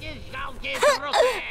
Ты жалкий трупец!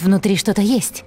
Внутри что-то есть?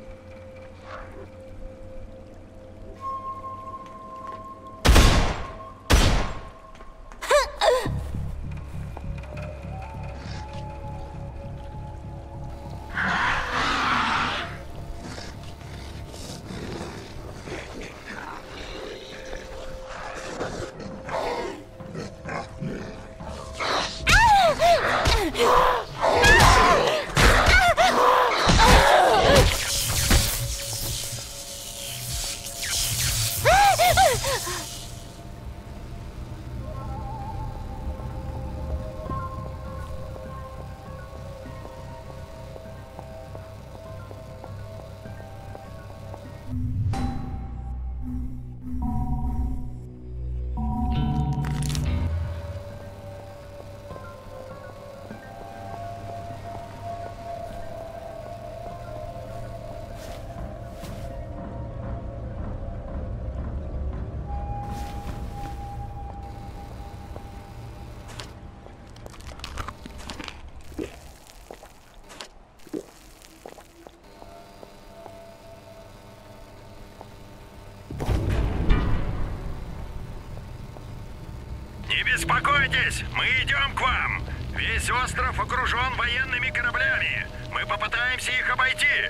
Не беспокойтесь, мы идем к вам. Весь остров окружен военными кораблями. Мы попытаемся их обойти.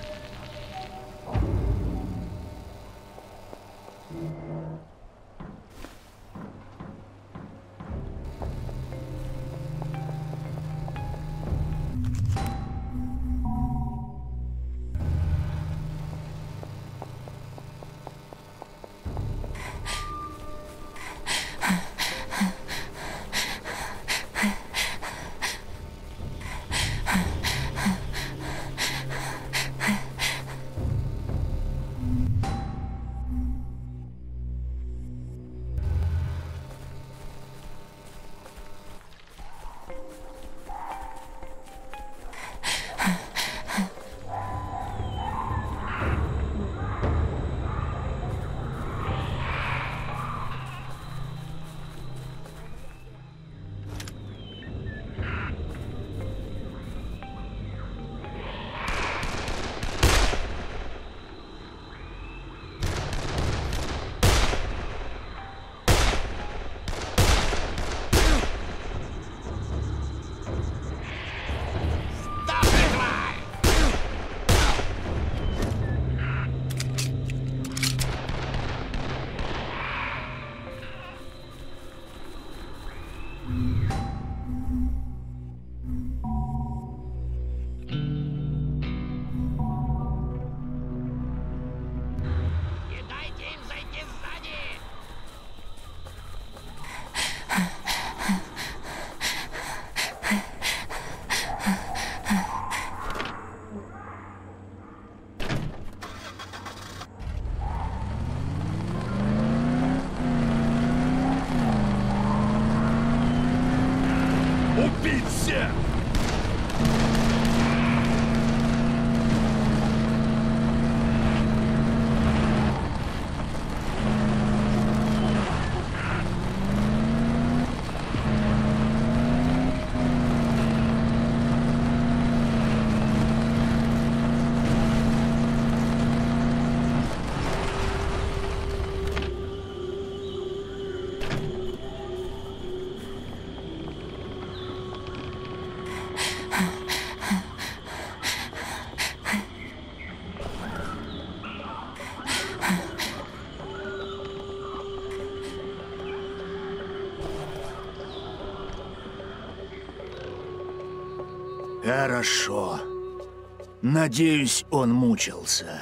Хорошо. Надеюсь, он мучился.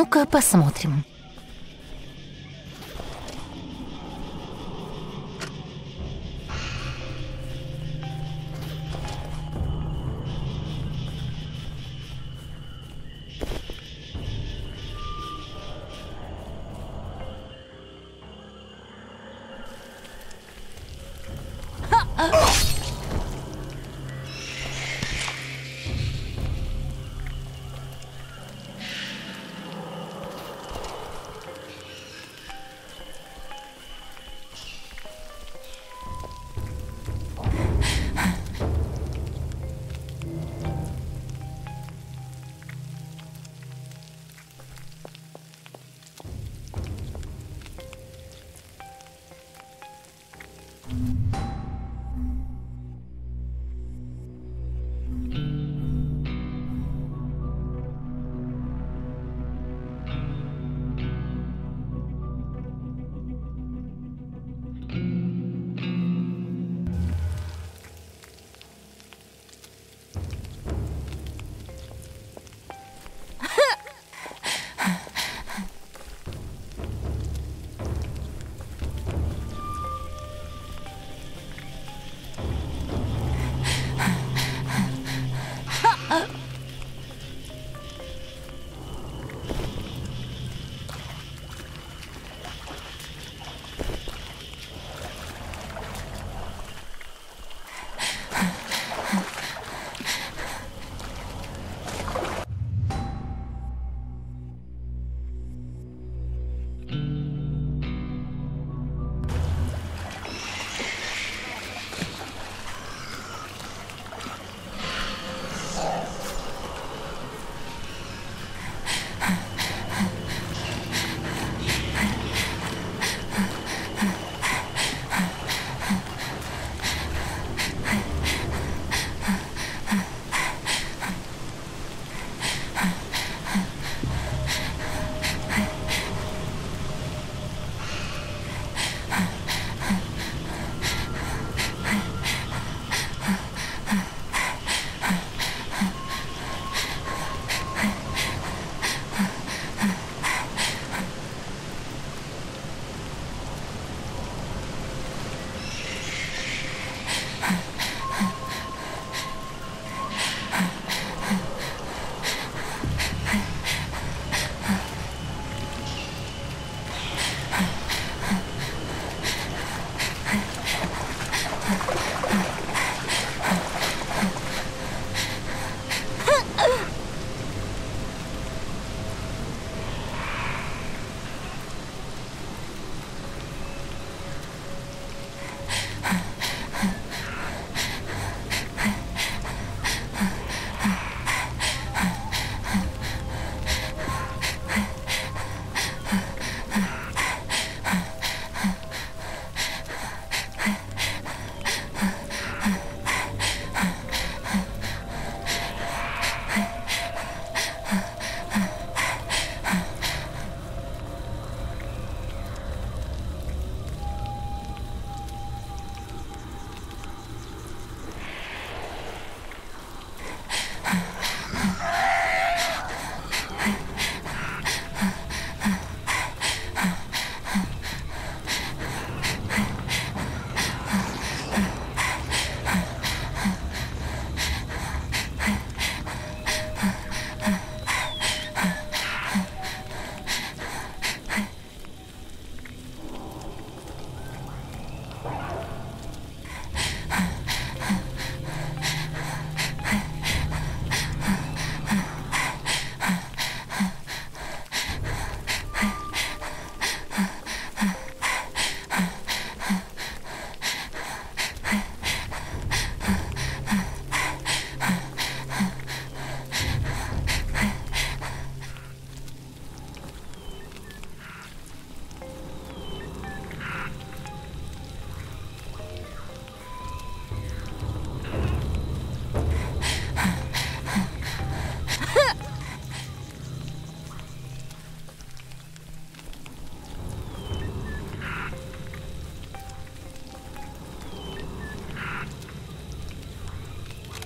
Ну-ка посмотрим.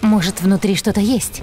Может, внутри что-то есть.